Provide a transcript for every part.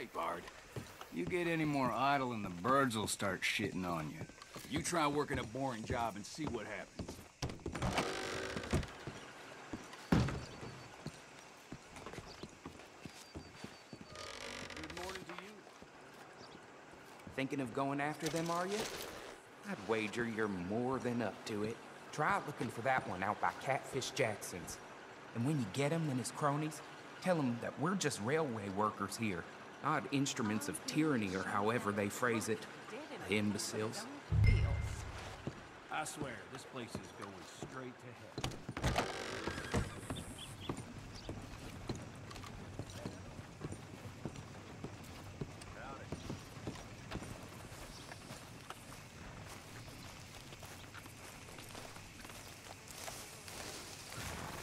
Hey, Bard. You get any more idle and the birds will start shitting on you. You try working a boring job and see what happens. Good morning to you. Thinking of going after them, are you? I'd wager you're more than up to it. Try looking for that one out by Catfish Jackson's. And when you get him and his cronies, tell them that we're just railway workers here, not instruments of tyranny or however they phrase it. The imbeciles. I swear, this place is going straight to hell.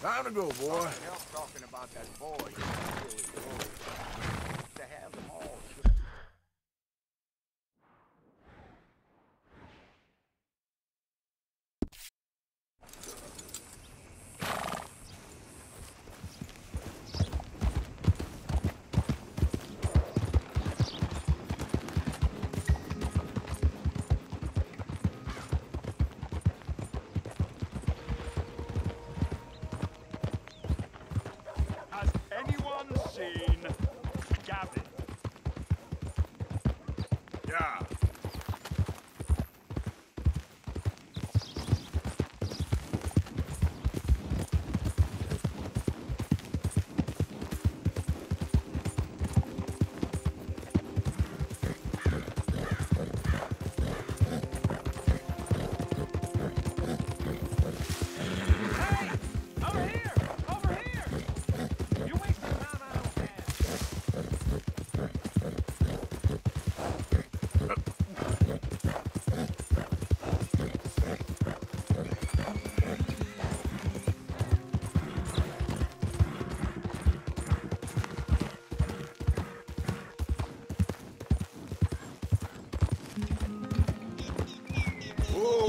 Time to go, boy. Yeah. Whoa.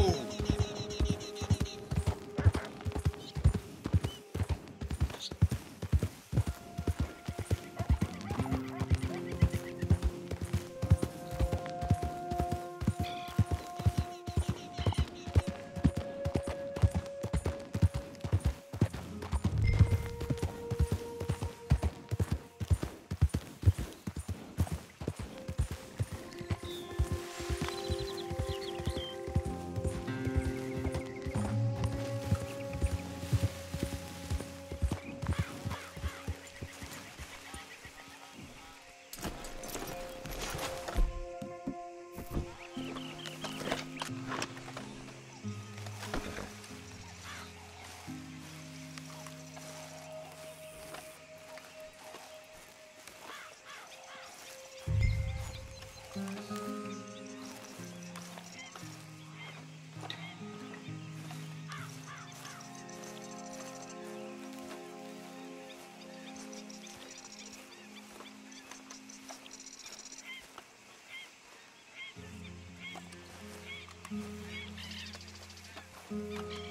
Good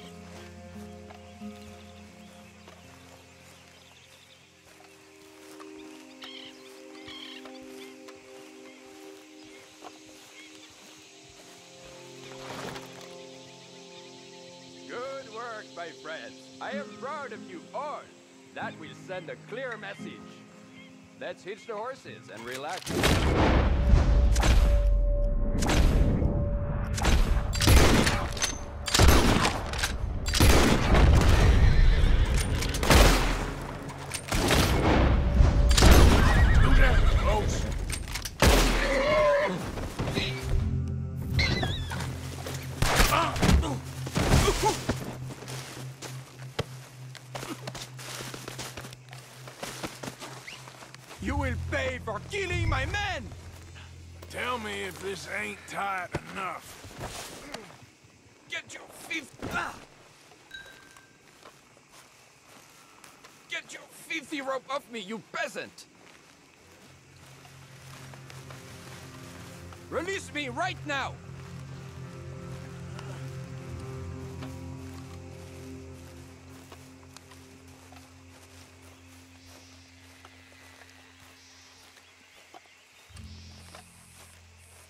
my friends. I am proud of you all. That will send a clear message. Let's hitch the horses and relax. Me if this ain't tight enough. Get your. Ah! Get your 50 rope off me, you peasant! Release me right now!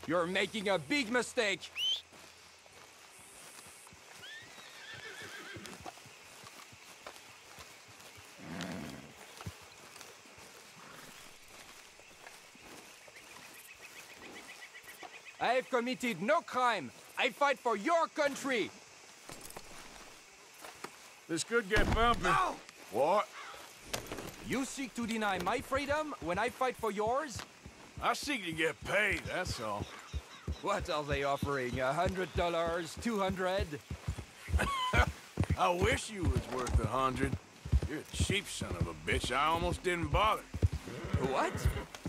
You're making a big mistake. I have committed no crime. I fight for your country. This could get bumpy. What? You seek to deny my freedom when I fight for yours? I seek to get paid, that's all. What are they offering? A hundred dollars? Two hundred? I wish you was worth a hundred. You're a cheap son of a bitch. I almost didn't bother. What?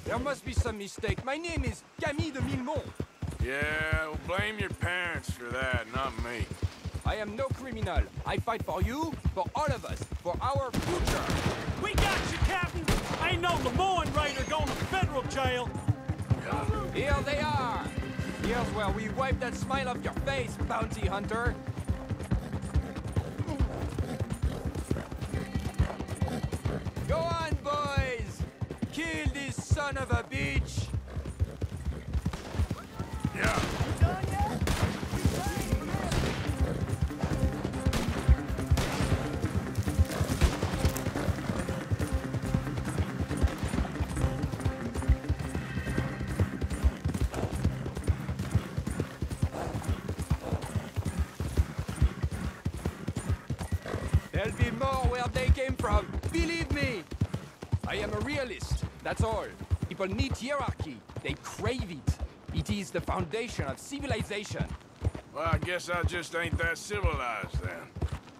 There must be some mistake. My name is Camille de Millemont. Yeah, well, blame your parents for that, not me. I am no criminal. I fight for you, for all of us, for our future. We got you, Captain! Ain't no Lemoyne Raider going to federal jail! Here they are. Here's where we wipe that smile off your face, bounty hunter. Go on, boys. Kill this son of a There'll be more where they came from. Believe me. I am a realist. That's all. People need hierarchy. They crave it. It is the foundation of civilization. Well, I guess I just ain't that civilized then.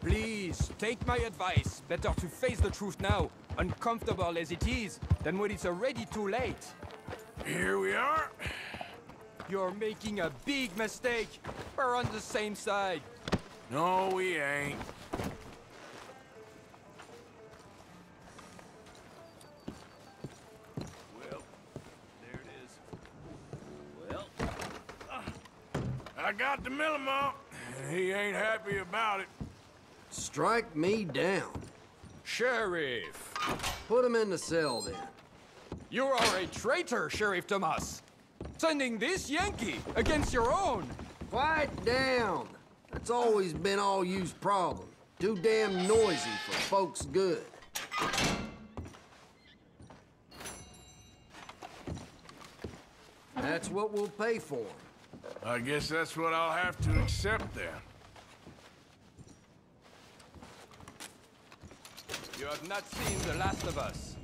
Please, take my advice. Better to face the truth now, uncomfortable as it is, than when it's already too late. Here we are. You're making a big mistake. We're on the same side. No, we ain't. I got the Millemont, and he ain't happy about it. Strike me down. Sheriff! Put him in the cell then. You are a traitor, Sheriff Thomas. Sending this Yankee against your own. Quiet down. That's always been all you's problem. Too damn noisy for folks good. That's what we'll pay for him. I guess that's what I'll have to accept then. You have not seen the last of us.